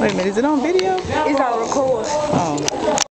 Wait a minute, is it on video? It's on.